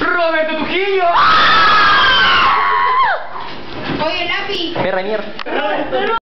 ¡Roberto Trujillo! Oye, Lapi. Perra de mierda.